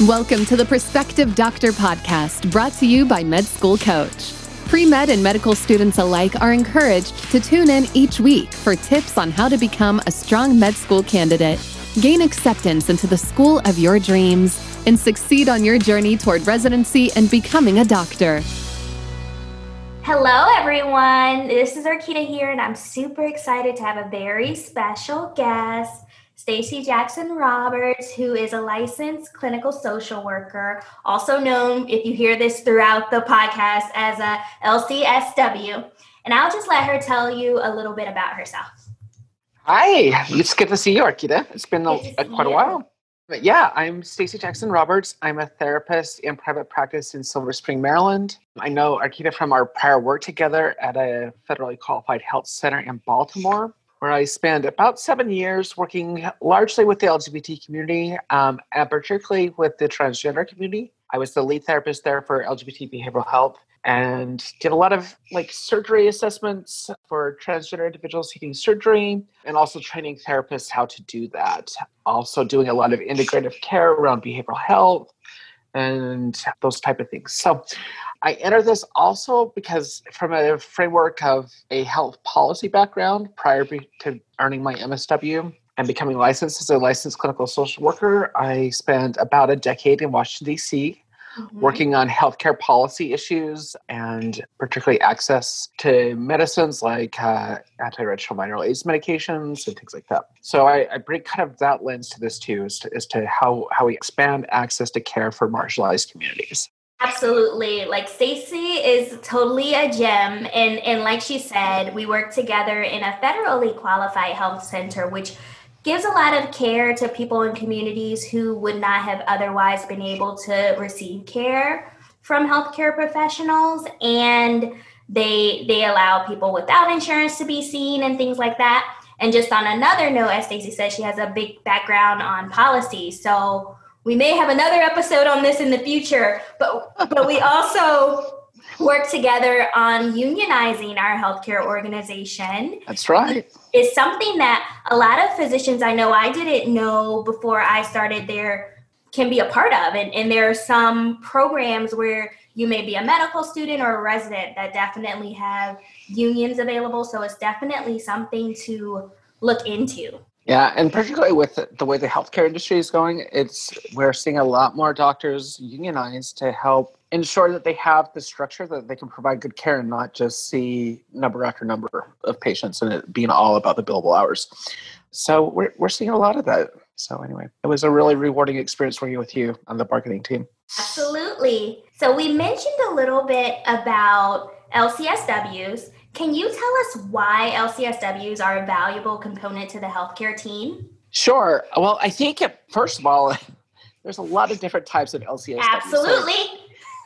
Welcome to the Prospective Doctor podcast, brought to you by Med School Coach. Pre med and medical students alike are encouraged to tune in each week for tips on how to become a strong med school candidate, gain acceptance into the school of your dreams, and succeed on your journey toward residency and becoming a doctor. Hello, everyone. This is Arkita here, and I'm super excited to have a very special guest. Stacey Jackson Roberts, who is a licensed clinical social worker, also known, if you hear this throughout the podcast, as a LCSW. And I'll just let her tell you a little bit about herself. Hi, it's good to see you, Arkita. It's been a, a, quite a while. But yeah, I'm Stacey Jackson Roberts. I'm a therapist in private practice in Silver Spring, Maryland. I know Arkita from our prior work together at a federally qualified health center in Baltimore where I spent about seven years working largely with the LGBT community, um, and particularly with the transgender community. I was the lead therapist there for LGBT behavioral health and did a lot of like surgery assessments for transgender individuals seeking surgery and also training therapists how to do that. Also doing a lot of integrative care around behavioral health and those type of things. So I enter this also because from a framework of a health policy background prior to earning my MSW and becoming licensed as a licensed clinical social worker, I spent about a decade in Washington, D.C. Mm-hmm. working on healthcare policy issues and particularly access to medicines like uh, antiretroviral AIDS medications and things like that. So I, I, bring kind of that lens to this too, as to, as to how, how we expand access to care for marginalized communities. Absolutely. Like Stacey is totally a gem. And, and like she said, we work together in a federally qualified health center, which gives a lot of care to people in communities who would not have otherwise been able to receive care from healthcare professionals. And they they allow people without insurance to be seen and things like that. And just on another note, as Stacey said, she has a big background on policy. So we may have another episode on this in the future, but but we also work together on unionizing our healthcare organization. That's right. It's something that a lot of physicians I know I didn't know before I started there can be a part of. And, and there are some programs where you may be a medical student or a resident that definitely have unions available. So it's definitely something to look into. Yeah, and particularly with the way the healthcare industry is going, it's we're seeing a lot more doctors unionize to help ensure that they have the structure that they can provide good care and not just see number after number of patients and it being all about the billable hours. So we're we're seeing a lot of that. So anyway, it was a really rewarding experience working with you on the marketing team. Absolutely. So we mentioned a little bit about LCSWs can you tell us why LCSWs are a valuable component to the healthcare team? Sure. Well, I think, first of all, there's a lot of different types of LCSWs. Absolutely. So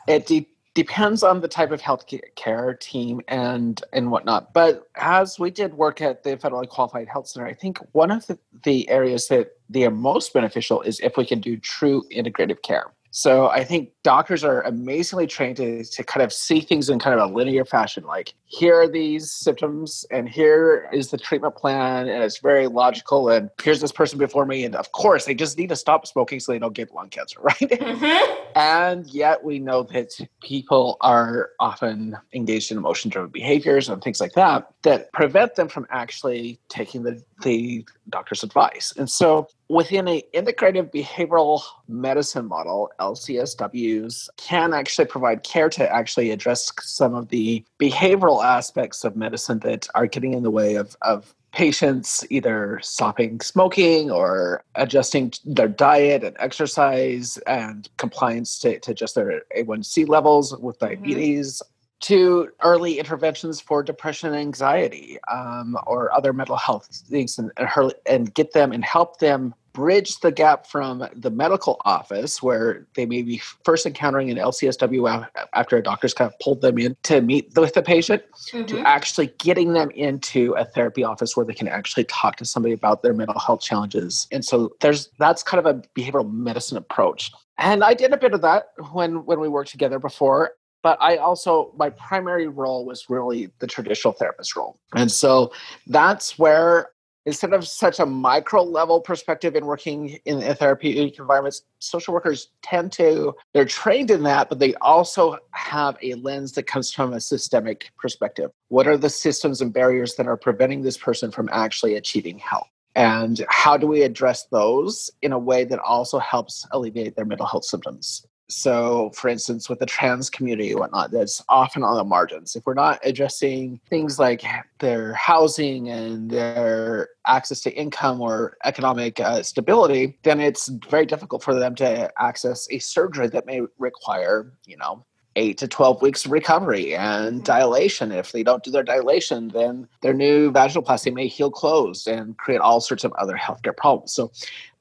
it de- depends on the type of healthcare team and and whatnot. But as we did work at the federally qualified health center, I think one of the, the areas that they are most beneficial is if we can do true integrative care. So I think doctors are amazingly trained to, to kind of see things in kind of a linear fashion. Like here are these symptoms and here is the treatment plan and it's very logical and here's this person before me and of course they just need to stop smoking so they don't get lung cancer, right? Mm-hmm. and yet we know that people are often engaged in emotion driven behaviors and things like that that prevent them from actually taking the, the doctor's advice. And so within an integrative behavioral medicine model, LCSWs can actually provide care to actually address some of the behavioral aspects of medicine that are getting in the way of, of patients either stopping smoking or adjusting their diet and exercise and compliance to, to just their A1C levels with mm-hmm. diabetes. Mm-hmm to early interventions for depression and anxiety um, or other mental health things and, and, her, and get them and help them bridge the gap from the medical office where they may be first encountering an LCSW after a doctor's kind of pulled them in to meet with the patient mm-hmm. to actually getting them into a therapy office where they can actually talk to somebody about their mental health challenges. And so there's that's kind of a behavioral medicine approach. And I did a bit of that when when we worked together before but I also my primary role was really the traditional therapist role. And so that's where instead of such a micro level perspective in working in a therapeutic environments, social workers tend to, they're trained in that, but they also have a lens that comes from a systemic perspective. What are the systems and barriers that are preventing this person from actually achieving health? And how do we address those in a way that also helps alleviate their mental health symptoms? So, for instance, with the trans community and whatnot, that's often on the margins. If we're not addressing things like their housing and their access to income or economic uh, stability, then it's very difficult for them to access a surgery that may require, you know, eight to 12 weeks of recovery and mm-hmm. dilation. If they don't do their dilation, then their new vaginoplasty may heal closed and create all sorts of other healthcare problems. So,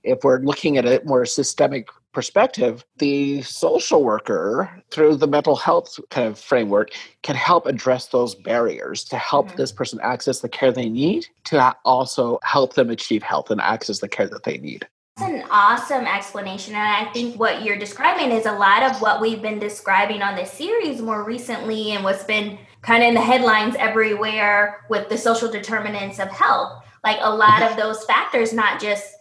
if we're looking at a more systemic perspective, the social worker, through the mental health kind of framework, can help address those barriers to help mm-hmm. this person access the care they need, to also help them achieve health and access the care that they need. That's an awesome explanation. And I think what you're describing is a lot of what we've been describing on this series more recently and what's been kind of in the headlines everywhere with the social determinants of health. Like a lot of those factors, not just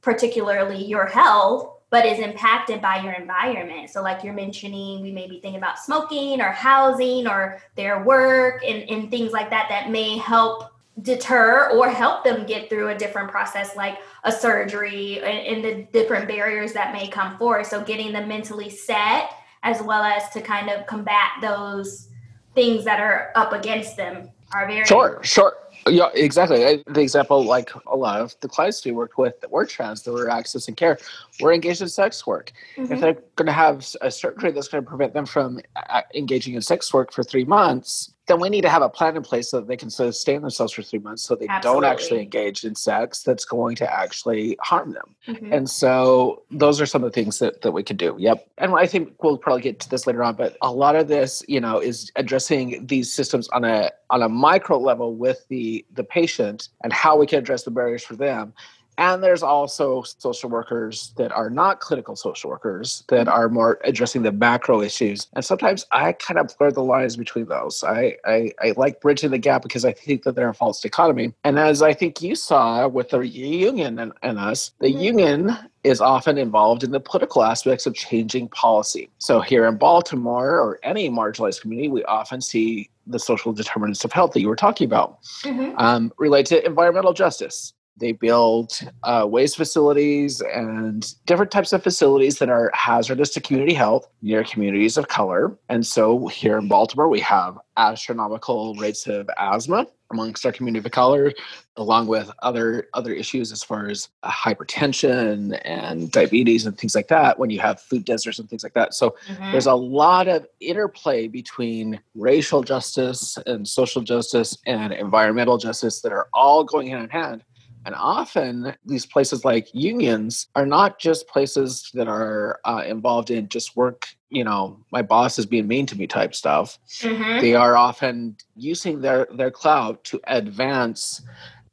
particularly your health, but is impacted by your environment. So, like you're mentioning, we may be thinking about smoking or housing or their work and, and things like that that may help deter or help them get through a different process like a surgery and, and, the different barriers that may come forward so getting them mentally set as well as to kind of combat those things that are up against them are very sure sure yeah, exactly. The example, like a lot of the clients we worked with that were trans, that were accessing care, were engaged in sex work. Mm-hmm. If they're going to have a surgery that's going to prevent them from uh, engaging in sex work for three months, then we need to have a plan in place so that they can sustain themselves for three months so they Absolutely. don't actually engage in sex that's going to actually harm them. Mm-hmm. And so those are some of the things that, that we can do. Yep. And I think we'll probably get to this later on, but a lot of this, you know, is addressing these systems on a on a micro level with the the patient and how we can address the barriers for them and there's also social workers that are not clinical social workers that are more addressing the macro issues. And sometimes I kind of blur the lines between those. I, I, I like bridging the gap because I think that they're a false dichotomy. And as I think you saw with the union and, and us, the mm-hmm. union is often involved in the political aspects of changing policy. So here in Baltimore or any marginalized community, we often see the social determinants of health that you were talking about mm-hmm. um, relate to environmental justice they build uh, waste facilities and different types of facilities that are hazardous to community health near communities of color. And so here in Baltimore, we have astronomical rates of asthma amongst our community of color, along with other other issues as far as uh, hypertension and diabetes and things like that. When you have food deserts and things like that, so mm-hmm. there's a lot of interplay between racial justice and social justice and environmental justice that are all going hand in hand and often these places like unions are not just places that are uh, involved in just work, you know, my boss is being mean to me type stuff. Mm-hmm. They are often using their, their clout to advance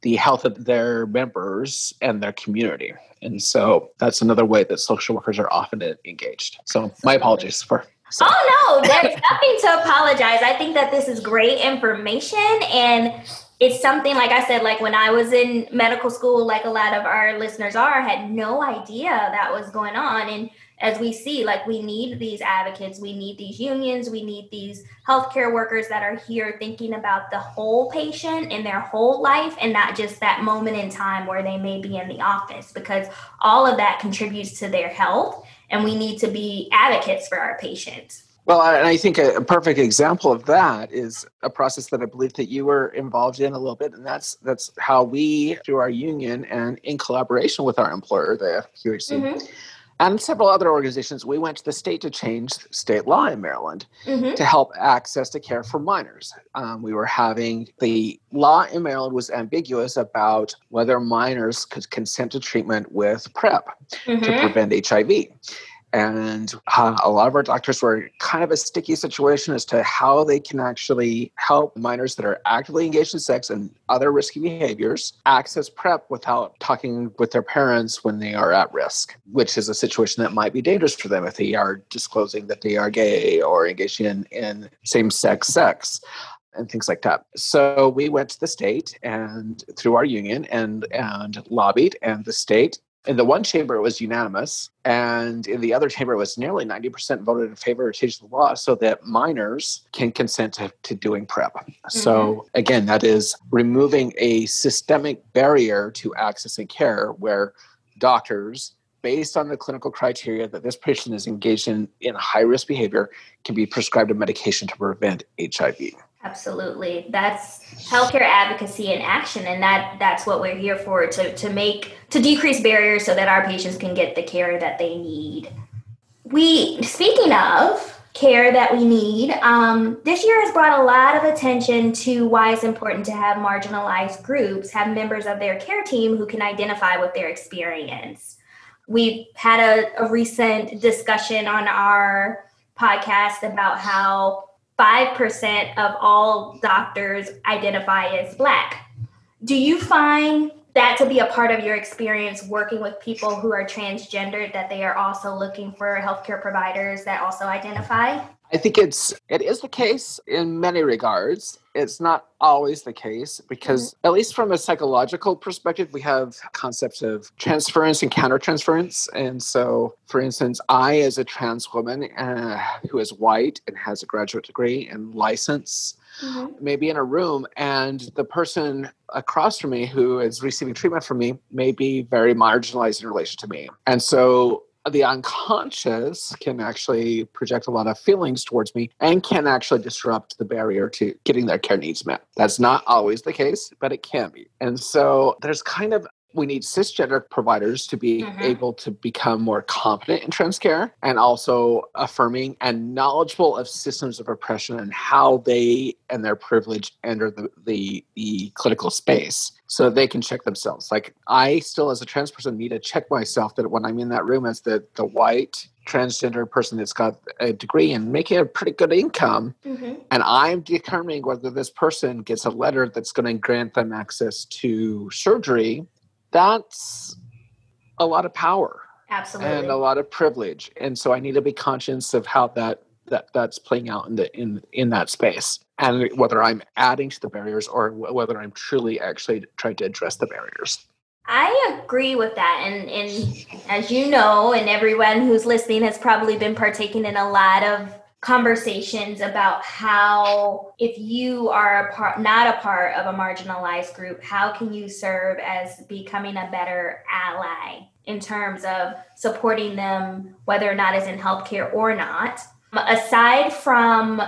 the health of their members and their community. And so that's another way that social workers are often engaged. So my apologies for. So. Oh no, there's nothing to apologize. I think that this is great information and it's something like I said, like when I was in medical school, like a lot of our listeners are, had no idea that was going on. And as we see, like we need these advocates, we need these unions, we need these healthcare workers that are here thinking about the whole patient and their whole life and not just that moment in time where they may be in the office, because all of that contributes to their health. And we need to be advocates for our patients. Well, and I think a, perfect example of that is a process that I believe that you were involved in a little bit, and that's that's how we, through our union and in collaboration with our employer, the QHC, mm-hmm. and several other organizations, we went to the state to change state law in Maryland mm-hmm. to help access to care for minors. Um, we were having the law in Maryland was ambiguous about whether minors could consent to treatment with PrEP mm-hmm. to prevent HIV and uh, a lot of our doctors were kind of a sticky situation as to how they can actually help minors that are actively engaged in sex and other risky behaviors access PrEP without talking with their parents when they are at risk, which is a situation that might be dangerous for them if they are disclosing that they are gay or engaging in, in same sex sex. and things like that. So we went to the state and through our union and and lobbied, and the state in the one chamber, it was unanimous, and in the other chamber, it was nearly 90% voted in favor of changing the law so that minors can consent to, to doing PrEP. Mm-hmm. So, again, that is removing a systemic barrier to accessing care where doctors, based on the clinical criteria that this patient is engaged in, in high risk behavior, can be prescribed a medication to prevent HIV. Absolutely. That's healthcare advocacy in action and that that's what we're here for to to make to decrease barriers so that our patients can get the care that they need. We speaking of care that we need, um, this year has brought a lot of attention to why it's important to have marginalized groups have members of their care team who can identify with their experience. We've had a, a recent discussion on our podcast about how 5% of all doctors identify as Black. Do you find that to be a part of your experience working with people who are transgendered, that they are also looking for healthcare providers that also identify? I think it's it is the case in many regards. It's not always the case because mm-hmm. at least from a psychological perspective, we have concepts of transference and countertransference. And so, for instance, I, as a trans woman uh, who is white and has a graduate degree and license, mm-hmm. may be in a room and the person across from me who is receiving treatment from me may be very marginalized in relation to me. And so the unconscious can actually project a lot of feelings towards me and can actually disrupt the barrier to getting their care needs met. That's not always the case, but it can be. And so there's kind of we need cisgender providers to be mm-hmm. able to become more competent in trans care and also affirming and knowledgeable of systems of oppression and how they and their privilege enter the, the, the clinical space so they can check themselves. Like I still as a trans person need to check myself that when I'm in that room as the, the white transgender person that's got a degree and making a pretty good income mm-hmm. and i'm determining whether this person gets a letter that's going to grant them access to surgery that's a lot of power absolutely and a lot of privilege and so i need to be conscious of how that that that's playing out in the in in that space and whether i'm adding to the barriers or whether i'm truly actually trying to address the barriers I agree with that. And, and as you know, and everyone who's listening has probably been partaking in a lot of conversations about how if you are a part not a part of a marginalized group how can you serve as becoming a better ally in terms of supporting them whether or not it's in healthcare or not? Aside from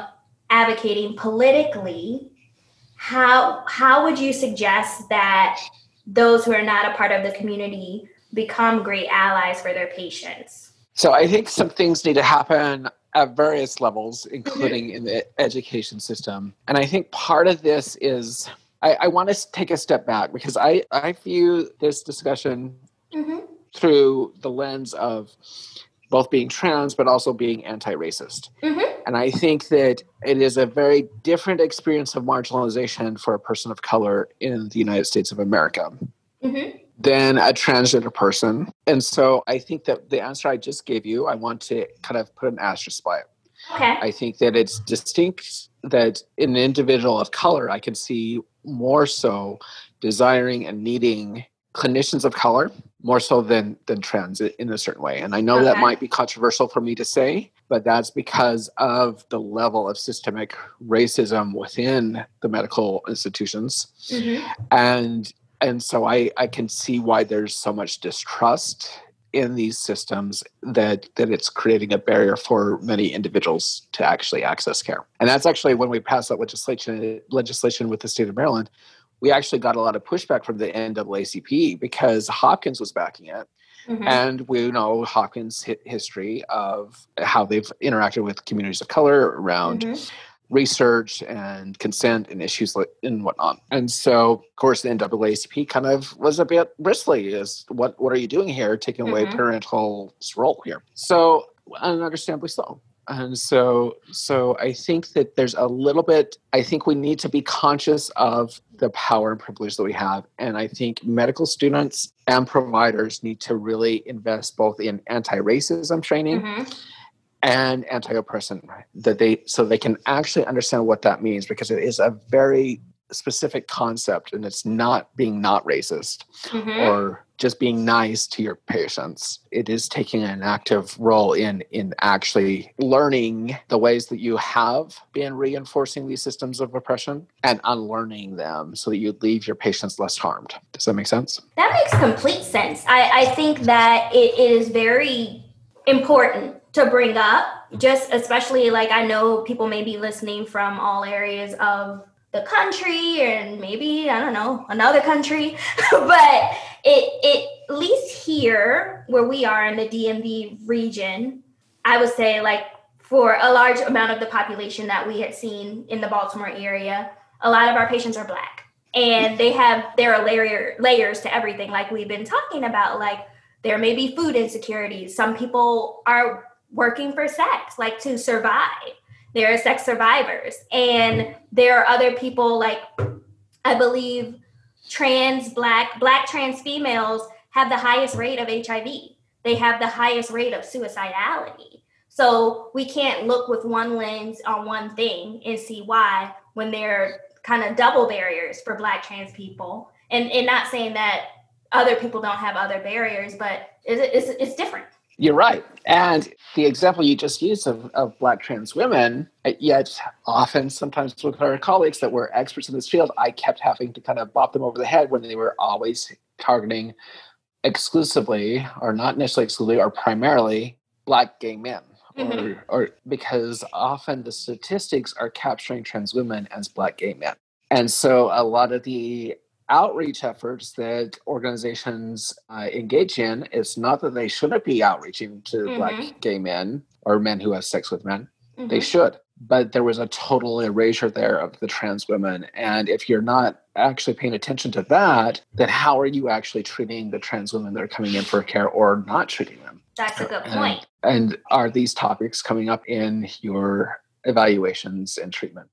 advocating politically how how would you suggest that those who are not a part of the community become great allies for their patients? So i think some things need to happen at various levels, including in the education system. And I think part of this is I, I want to take a step back because I, I view this discussion mm-hmm. through the lens of both being trans but also being anti-racist. Mm-hmm. And I think that it is a very different experience of marginalization for a person of color in the United States of America. Mm-hmm than a transgender person. And so I think that the answer I just gave you, I want to kind of put an asterisk by it. Okay. I think that it's distinct that in an individual of color, I can see more so desiring and needing clinicians of color more so than than trans in a certain way. And I know okay. that might be controversial for me to say, but that's because of the level of systemic racism within the medical institutions. Mm-hmm. And and so I, I can see why there's so much distrust in these systems that that it's creating a barrier for many individuals to actually access care. And that's actually when we passed that legislation legislation with the state of Maryland, we actually got a lot of pushback from the NAACP because Hopkins was backing it. Mm-hmm. And we know Hopkins' history of how they've interacted with communities of color around mm-hmm research and consent and issues and whatnot. And so, of course, the NAACP kind of was a bit bristly Is what what are you doing here, taking away mm-hmm. parental role here? So, and understandably so. And so, so I think that there's a little bit. I think we need to be conscious of the power and privilege that we have, and I think medical students and providers need to really invest both in anti-racism training. Mm-hmm and anti-oppression that they so they can actually understand what that means because it is a very specific concept and it's not being not racist mm-hmm. or just being nice to your patients. It is taking an active role in in actually learning the ways that you have been reinforcing these systems of oppression and unlearning them so that you leave your patients less harmed. Does that make sense? That makes complete sense. I, I think that it, it is very important to bring up just especially like i know people may be listening from all areas of the country and maybe I don't know another country, but it it at least here where we are in the DMV region, I would say like for a large amount of the population that we had seen in the Baltimore area, a lot of our patients are black, and they have there are layer layers to everything like we've been talking about like there may be food insecurities. Some people are working for sex, like to survive. There are sex survivors and there are other people like i believe trans black black trans females have the highest rate of hiv they have the highest rate of suicidality. So we can't look with one lens on one thing and see why when there are kind of double barriers for black trans people. And, and not saying that other people don't have other barriers but it's, it's, it's different you're right. And the example you just used of, of Black trans women, yet often, sometimes with our colleagues that were experts in this field, I kept having to kind of bop them over the head when they were always targeting exclusively, or not necessarily exclusively, or primarily Black gay men. Mm-hmm. Or, or because often the statistics are capturing trans women as Black gay men. And so a lot of the outreach efforts that organizations uh, engage in. It's not that they shouldn't be outreaching to mm-hmm. black gay men or men who have sex with men. Mm-hmm. they should. But there was a total erasure there of the trans women. And if you're not actually paying attention to that then how are you actually treating the trans women that are coming in for care or not treating them? That's a good point. and, and are these topics coming up in your evaluations and treatment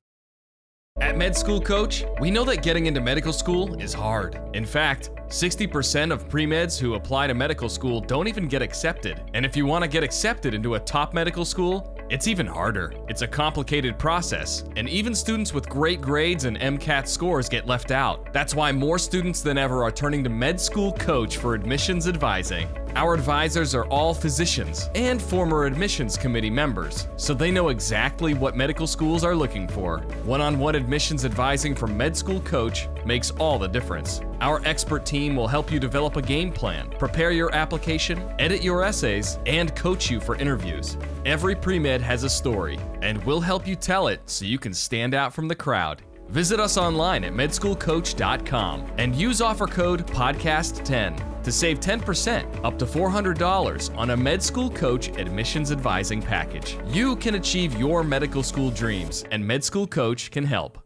at Med School Coach, we know that getting into medical school is hard. In fact, 60% of pre-meds who apply to medical school don't even get accepted. And if you want to get accepted into a top medical school, it's even harder. It's a complicated process, and even students with great grades and MCAT scores get left out. That's why more students than ever are turning to Med School Coach for admissions advising. Our advisors are all physicians and former admissions committee members, so they know exactly what medical schools are looking for. One on one admissions advising from Med School Coach makes all the difference. Our expert team will help you develop a game plan, prepare your application, edit your essays, and coach you for interviews. Every pre med has a story, and we'll help you tell it so you can stand out from the crowd. Visit us online at medschoolcoach.com and use offer code PODCAST10 to save 10% up to $400 on a Med School Coach admissions advising package. You can achieve your medical school dreams, and Med School Coach can help.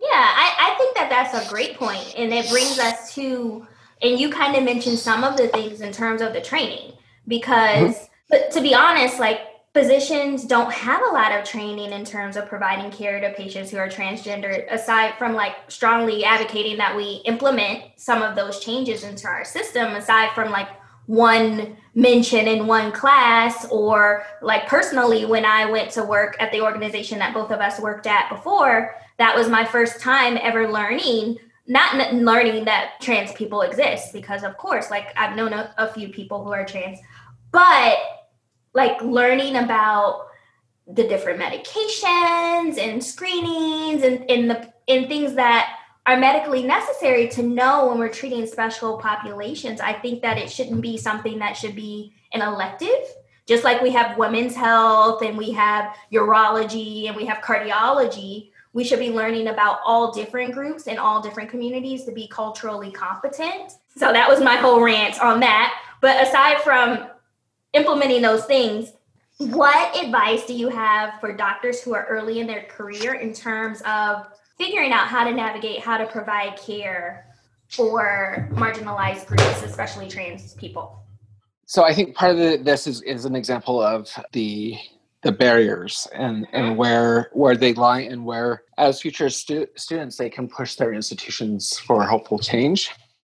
Yeah, I, I think that that's a great point, and it brings us to, and you kind of mentioned some of the things in terms of the training, because, mm-hmm. but to be honest, like physicians don't have a lot of training in terms of providing care to patients who are transgender aside from like strongly advocating that we implement some of those changes into our system aside from like one mention in one class or like personally when i went to work at the organization that both of us worked at before that was my first time ever learning not learning that trans people exist because of course like i've known a, a few people who are trans but like learning about the different medications and screenings and in the in things that are medically necessary to know when we're treating special populations. I think that it shouldn't be something that should be an elective. Just like we have women's health and we have urology and we have cardiology, we should be learning about all different groups and all different communities to be culturally competent. So that was my whole rant on that. But aside from implementing those things, what advice do you have for doctors who are early in their career in terms of figuring out how to navigate, how to provide care for marginalized groups, especially trans people? So I think part of the, this is, is an example of the the barriers and, and mm-hmm. where where they lie and where as future stu- students they can push their institutions for hopeful change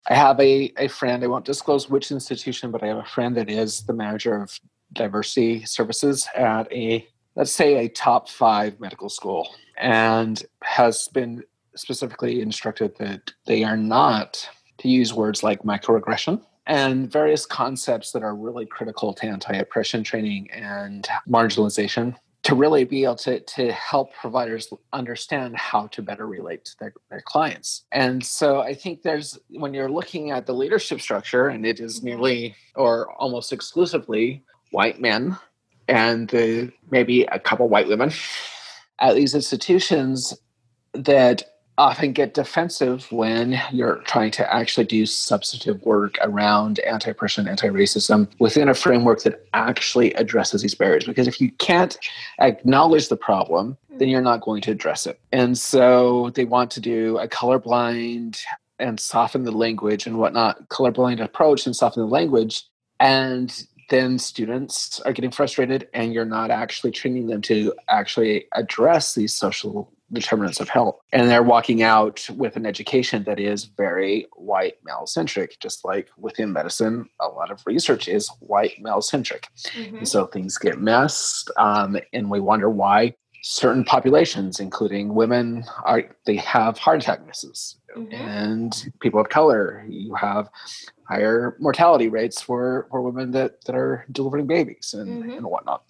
I have a, a friend, I won't disclose which institution, but I have a friend that is the manager of diversity services at a, let's say, a top five medical school, and has been specifically instructed that they are not to use words like microaggression and various concepts that are really critical to anti oppression training and marginalization to really be able to, to help providers understand how to better relate to their, their clients. And so I think there's, when you're looking at the leadership structure, and it is mm-hmm. nearly or almost exclusively white men and the, maybe a couple white women at these institutions that often get defensive when you're trying to actually do substantive work around anti-oppression, anti-racism within a framework that actually addresses these barriers. Because if you can't acknowledge the problem, then hmm. you're not going to address it. And so they want to do a colorblind and soften the language and whatnot, colorblind approach and soften the language. And then students are getting frustrated and you're not actually training them to actually address these social determinants of health. And they're walking out with an education that is very white male centric, just like within medicine, a lot of research is white male centric. Mm-hmm. so things get messed, um, and we wonder why certain populations, including women, are they have heart attack misses, mm-hmm. and people of color, you have higher mortality rates for, for women that, that are delivering babies and, mm-hmm. and whatnot.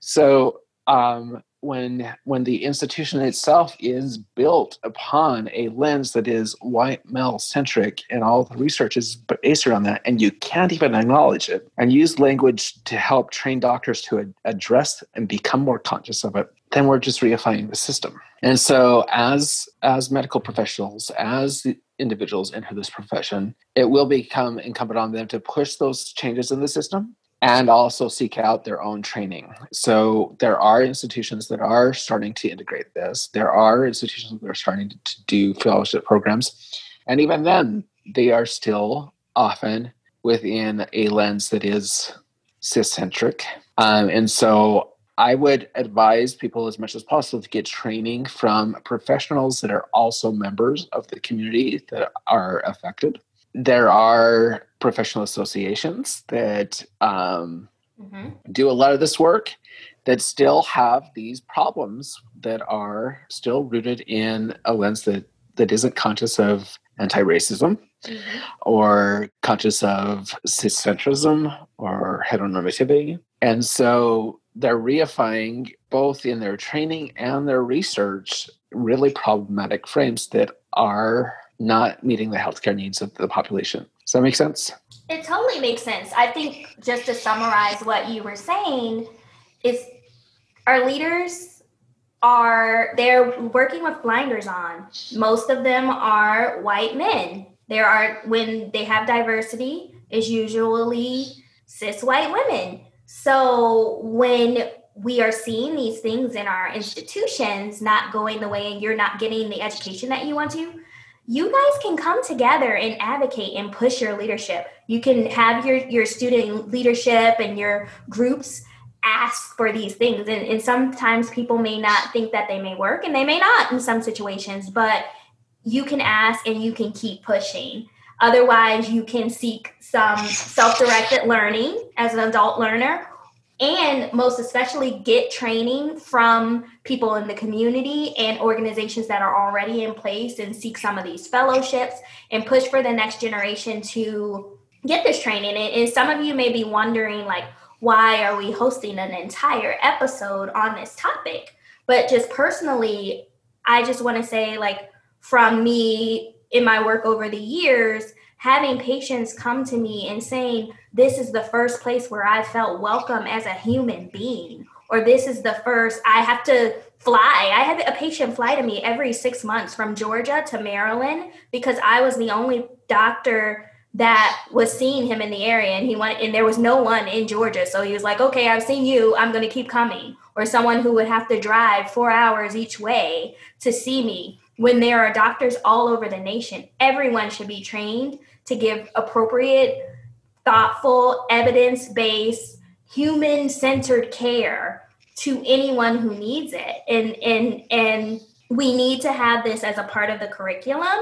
So um, when when the institution itself is built upon a lens that is white male centric and all the research is based around that and you can't even acknowledge it and use language to help train doctors to ad- address and become more conscious of it then we're just reifying the system. And so as as medical professionals as individuals enter this profession it will become incumbent on them to push those changes in the system and also seek out their own training. So there are institutions that are starting to integrate this. There are institutions that are starting to do fellowship programs. And even then, they are still often within a lens that is cis-centric. Um, and so I would advise people as much as possible to get training from professionals that are also members of the community that are affected there are professional associations that um, mm-hmm. do a lot of this work that still have these problems that are still rooted in a lens that, that isn't conscious of anti-racism mm-hmm. or conscious of ciscentrism or heteronormativity. And so they're reifying both in their training and their research really problematic frames that are not meeting the healthcare needs of the population. Does that make sense? It totally makes sense. I think just to summarize what you were saying is our leaders are they're working with blinders on. Most of them are white men. There are when they have diversity is usually cis white women. So when we are seeing these things in our institutions not going the way and you're not getting the education that you want to, you guys can come together and advocate and push your leadership. You can have your, your student leadership and your groups ask for these things. And, and sometimes people may not think that they may work and they may not in some situations, but you can ask and you can keep pushing. Otherwise, you can seek some self directed learning as an adult learner and most especially get training from people in the community and organizations that are already in place and seek some of these fellowships and push for the next generation to get this training. And, some of you may be wondering like why are we hosting an entire episode on this topic? But just personally i just want to say like from me in my work over the years having patients come to me and saying, This is the first place where I felt welcome as a human being, or this is the first, I have to fly. I had a patient fly to me every six months from Georgia to Maryland because I was the only doctor that was seeing him in the area and he went and there was no one in Georgia. So he was like okay I've seen you. I'm going to keep coming. Or someone who would have to drive 4 hours each way to see me. When there are doctors all over the nation everyone should be trained to give appropriate, thoughtful, evidence based, human centered care to anyone who needs it. And, and, and, we need to have this as a part of the curriculum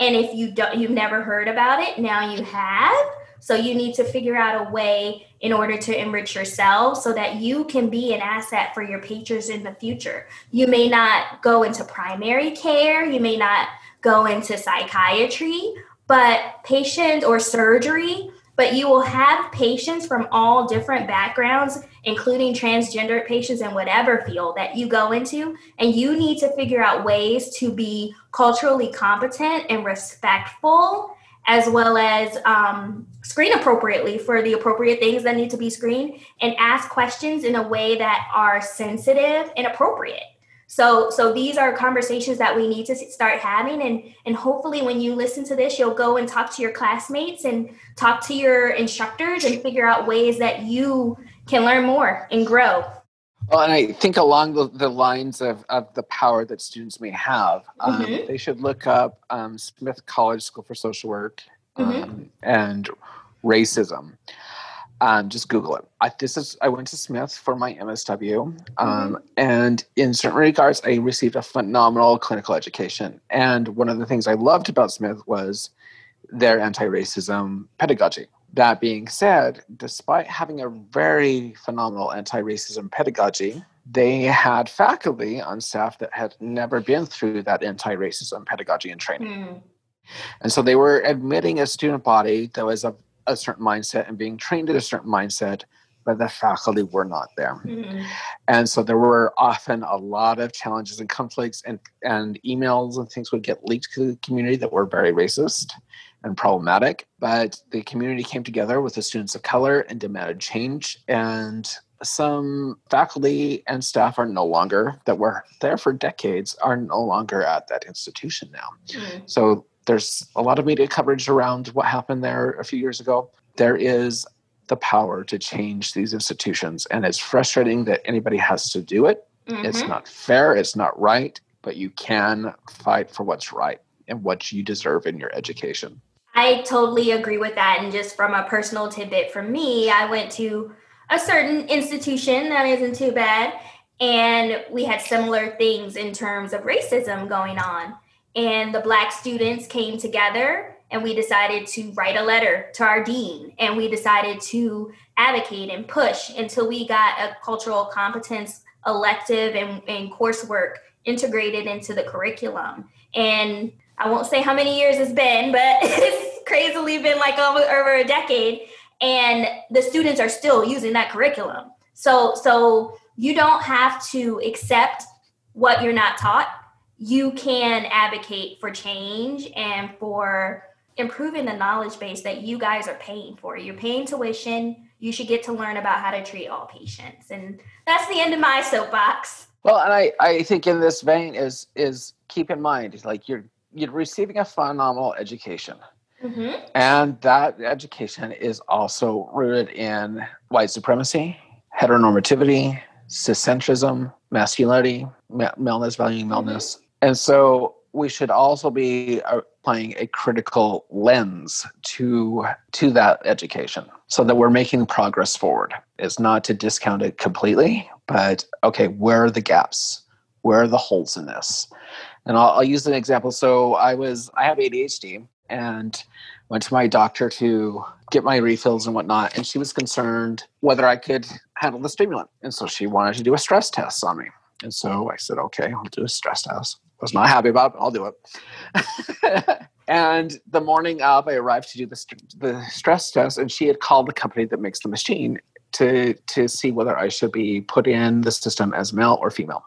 and if you don't you've never heard about it now you have So you need to figure out a way in order to enrich yourself so that you can be an asset for your patrons in the future. You may not go into primary care, you may not go into psychiatry, but patient or surgery, but you will have patients from all different backgrounds, including transgender patients in whatever field that you go into. And you need to figure out ways to be culturally competent and respectful, as well as um, screen appropriately for the appropriate things that need to be screened and ask questions in a way that are sensitive and appropriate. So so these are conversations that we need to start having and and hopefully when you listen to this you'll go and talk to your classmates and talk to your instructors and figure out ways that you can learn more and grow. Well, and I think along the, the lines of, of the power that students may have, um, mm-hmm. they should look up um, Smith College School for Social Work mm-hmm. um, mm-hmm. and racism. Um, just Google it. I, this is I went to Smith for my MSW, um, mm-hmm. and in certain regards, I received a phenomenal clinical education. And one of the things I loved about Smith was their anti-racism pedagogy. That being said, despite having a very phenomenal anti-racism pedagogy, they had faculty on staff that had never been through that anti-racism pedagogy and training. Mm. And so they were admitting a student body that was of a certain mindset and being trained in a certain mindset, but the faculty were not there. Mm-hmm. And so there were often a lot of challenges and conflicts, and, and emails and things would get leaked to the community that were very racist and problematic. But the community came together with the students of color and demanded change. And some faculty and staff are no longer that were there for decades are no longer at that institution now. Mm-hmm. So there's a lot of media coverage around what happened there a few years ago. There is the power to change these institutions, and it's frustrating that anybody has to do it. Mm-hmm. It's not fair, it's not right, but you can fight for what's right and what you deserve in your education. I totally agree with that. And just from a personal tidbit for me, I went to a certain institution that isn't too bad, and we had similar things in terms of racism going on and the black students came together and we decided to write a letter to our dean. And we decided to advocate and push until we got a cultural competence elective and, and coursework integrated into the curriculum. And i won't say how many years it's been but it's crazily been like over, over a decade. And the students are still using that curriculum. So so you don't have to accept what you're not taught you can advocate for change and for improving the knowledge base that you guys are paying for. You're paying tuition, you should get to learn about how to treat all patients. And that's the end of my soapbox. Well, and I, I think in this vein is is keep in mind like you're you're receiving a phenomenal education. Mm-hmm. And that education is also rooted in white supremacy, heteronormativity, ciscentrism, masculinity, ma- maleness, valuing maleness. And so we should also be uh, applying a critical lens to to that education so that we're making progress forward. It's not to discount it completely but okay where are the gaps? Where are the holes in this? And i'll, I'll use an example. So i was i have adhd and went to my doctor to get my refills and whatnot and she was concerned whether i could handle the stimulant. And so she wanted to do a stress test on me. And so i said okay i'll do a stress test was not happy about, I'll do it. and the morning of, I arrived to do the, the stress test, and she had called the company that makes the machine to to see whether I should be put in the system as male or female.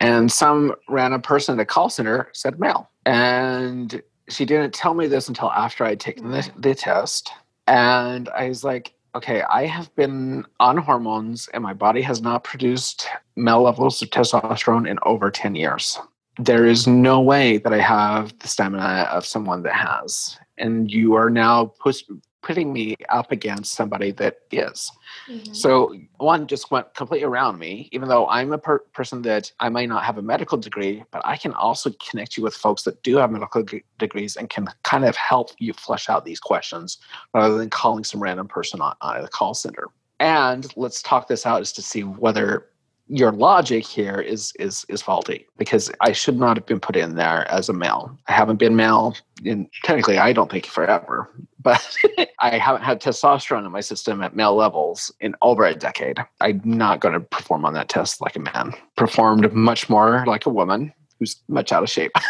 And some random person at the call center said male. And she didn't tell me this until after I'd taken the, the test. And I was like, okay, I have been on hormones and my body has not produced male levels of testosterone in over 10 years there is no way that I have the stamina of someone that has. And you are now push, putting me up against somebody that is. Mm-hmm. So one just went completely around me, even though I'm a per- person that I might not have a medical degree, but I can also connect you with folks that do have medical g- degrees and can kind of help you flesh out these questions rather than calling some random person on, on the call center. And let's talk this out as to see whether your logic here is is is faulty because I should not have been put in there as a male. I haven't been male in technically I don't think forever, but I haven't had testosterone in my system at male levels in over a decade. I'm not going to perform on that test like a man. Performed much more like a woman who's much out of shape.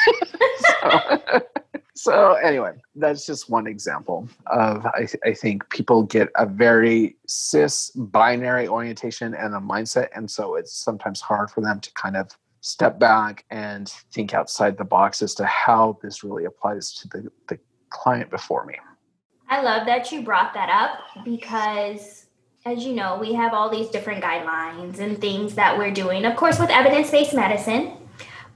so anyway, that's just one example of I, th- I think people get a very cis binary orientation and a mindset, and so it's sometimes hard for them to kind of step back and think outside the box as to how this really applies to the, the client before me. I love that you brought that up because as you know, we have all these different guidelines and things that we're doing, of course, with evidence based medicine.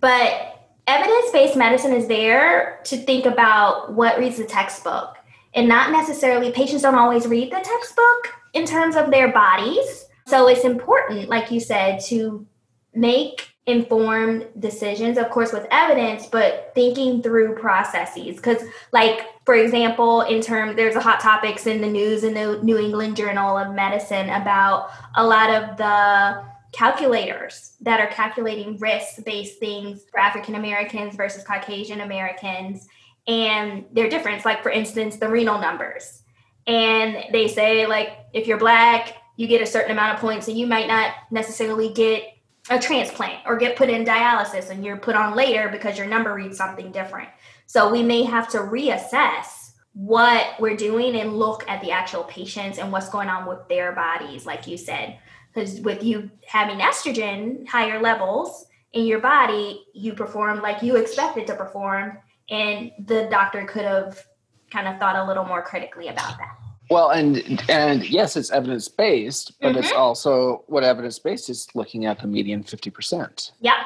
But evidence based medicine is there to think about what reads the textbook and not necessarily, patients don't always read the textbook in terms of their bodies. So it's important, like you said, to make informed decisions, of course, with evidence, but thinking through processes. Because, like, for example, in terms, there's a hot topics in the news in the New England Journal of Medicine about a lot of the calculators that are calculating risk based things for African Americans versus Caucasian Americans and their difference. Like, for instance, the renal numbers. And they say, like, if you're black, you get a certain amount of points, and you might not necessarily get a transplant or get put in dialysis and you're put on later because your number reads something different. So we may have to reassess what we're doing and look at the actual patients and what's going on with their bodies, like you said because with you having estrogen higher levels in your body you perform like you expected to perform and the doctor could have kind of thought a little more critically about that. Well and and yes it's evidence based but mm-hmm. it's also what evidence based is looking at the median 50% yeah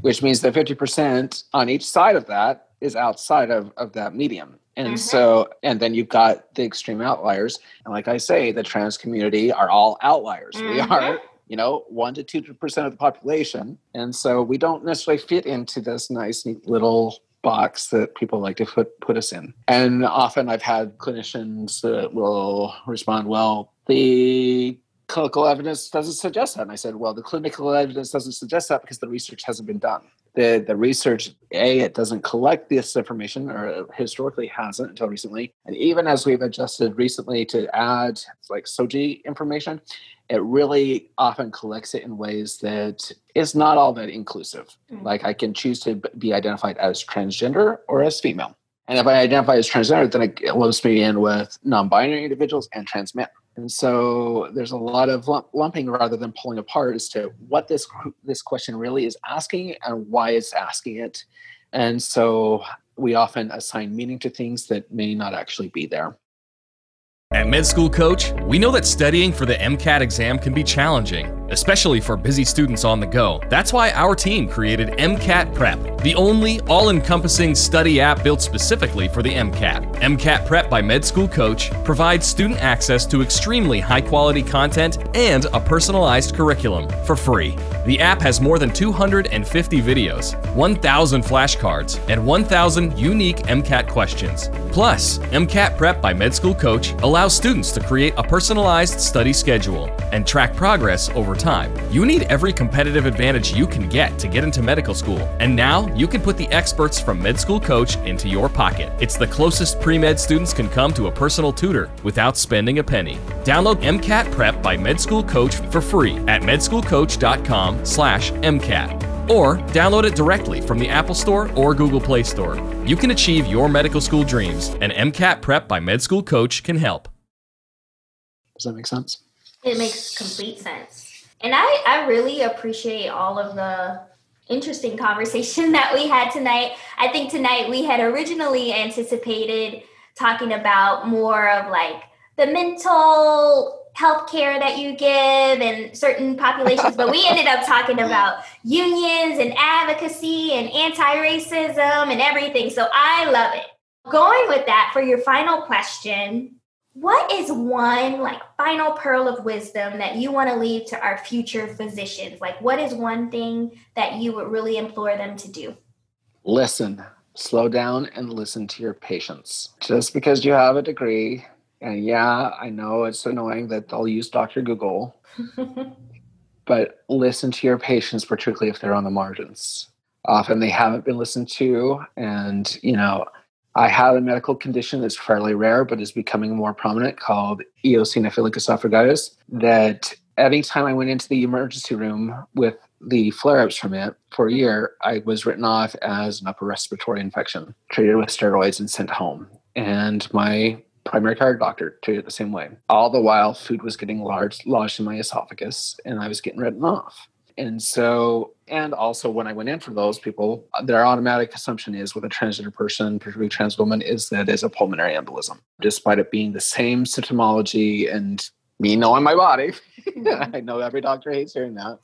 which means that 50% on each side of that is outside of, of that median and mm-hmm. so, and then you've got the extreme outliers. And like I say, the trans community are all outliers. Mm-hmm. We are, you know, one to two percent of the population. And so we don't necessarily fit into this nice, neat little box that people like to put put us in. And often I've had clinicians that will respond, well, the clinical evidence doesn't suggest that. And I said, well, the clinical evidence doesn't suggest that because the research hasn't been done. The the research a it doesn't collect this information or historically hasn't until recently. And even as we've adjusted recently to add like SOGI information it really often collects it in ways that is not all that inclusive. Mm-hmm. like i can choose to be identified as transgender or as female. And if i identify as transgender then it lumps me in with non-binary individuals and trans men and so there's a lot of lumping rather than pulling apart as to what this this question really is asking and why it's asking it. And so we often assign meaning to things that may not actually be there. At Med School Coach, we know that studying for the MCAT exam can be challenging, especially for busy students on the go. That's why our team created MCAT Prep, the only all encompassing study app built specifically for the MCAT. MCAT Prep by Med School Coach provides student access to extremely high quality content and a personalized curriculum for free. The app has more than 250 videos, 1,000 flashcards, and 1,000 unique MCAT questions. Plus, MCAT Prep by Med School Coach allows students to create a personalized study schedule and track progress over time. You need every competitive advantage you can get to get into medical school, and now you can put the experts from Med School Coach into your pocket. It's the closest pre-med students can come to a personal tutor without spending a penny. Download MCAT Prep by Med School Coach for free at medschoolcoach.com slash MCAT or download it directly from the Apple Store or Google Play Store. You can achieve your medical school dreams, and MCAT Prep by Med School Coach can help. Does that make sense? It makes complete sense. And I, I really appreciate all of the interesting conversation that we had tonight. I think tonight we had originally anticipated talking about more of like the mental health care that you give and certain populations, but we ended up talking about unions and advocacy and anti-racism and everything. So I love it. Going with that for your final question, what is one like final pearl of wisdom that you want to leave to our future physicians? Like what is one thing that you would really implore them to do? Listen, slow down and listen to your patients. Just because you have a degree and yeah, I know it's annoying that they'll use Dr. Google. but listen to your patients, particularly if they're on the margins. Often they haven't been listened to, and you know, I have a medical condition that's fairly rare, but is becoming more prominent called eosinophilic esophagitis. That anytime I went into the emergency room with the flare ups from it for a year, I was written off as an upper respiratory infection, treated with steroids, and sent home. And my primary care doctor treated it the same way. All the while, food was getting large, lodged in my esophagus, and I was getting written off. And so, and also when I went in for those people, their automatic assumption is with a transgender person, particularly trans woman, is that it's a pulmonary embolism, despite it being the same symptomology and me knowing my body. Mm-hmm. I know every doctor hates hearing that.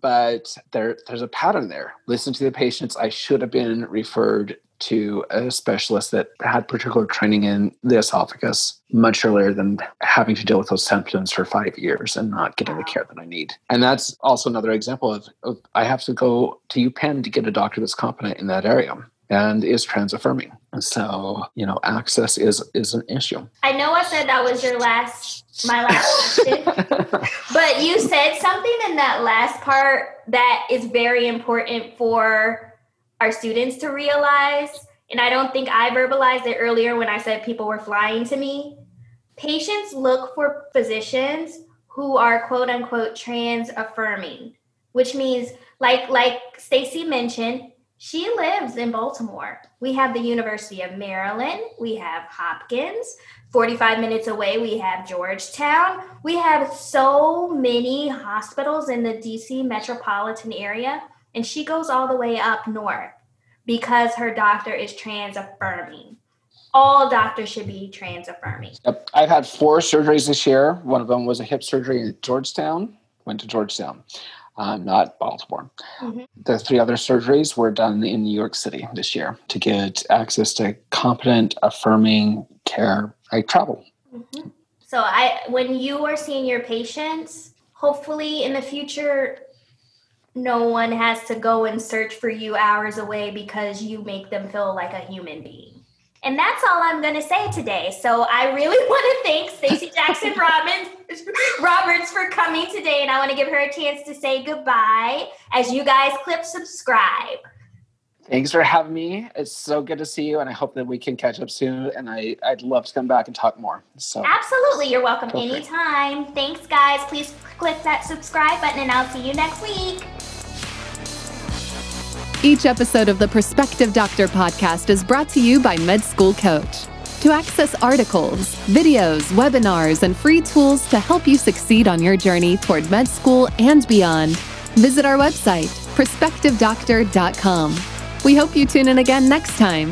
but there, there's a pattern there. Listen to the patients. I should have been referred to a specialist that had particular training in the esophagus much earlier than having to deal with those symptoms for five years and not getting the care that I need. And that's also another example of, of I have to go to UPenn to get a doctor that's competent in that area and is trans affirming. So, you know, access is is an issue. I know I said that was your last my last question. but you said something in that last part that is very important for our students to realize. And I don't think I verbalized it earlier when I said people were flying to me. Patients look for physicians who are quote unquote trans affirming, which means like like Stacey mentioned, she lives in Baltimore. We have the University of Maryland, we have Hopkins, 45 minutes away, we have Georgetown. We have so many hospitals in the DC metropolitan area, and she goes all the way up north because her doctor is trans affirming. All doctors should be trans affirming. Yep. I've had four surgeries this year. One of them was a hip surgery in Georgetown, went to Georgetown uh, not Baltimore. Mm-hmm. The three other surgeries were done in New York City this year to get access to competent, affirming care. I travel. Mm-hmm. So, I when you are seeing your patients, hopefully in the future, no one has to go and search for you hours away because you make them feel like a human being. And that's all I'm going to say today. So I really want to thank Stacey Jackson Robbins, Roberts for coming today, and I want to give her a chance to say goodbye as you guys click subscribe. Thanks for having me. It's so good to see you, and I hope that we can catch up soon. And I, I'd love to come back and talk more. So absolutely, you're welcome anytime. Thanks, guys. Please click that subscribe button, and I'll see you next week. Each episode of the Prospective Doctor podcast is brought to you by Med School Coach. To access articles, videos, webinars, and free tools to help you succeed on your journey toward med school and beyond, visit our website, prospectivedoctor.com. We hope you tune in again next time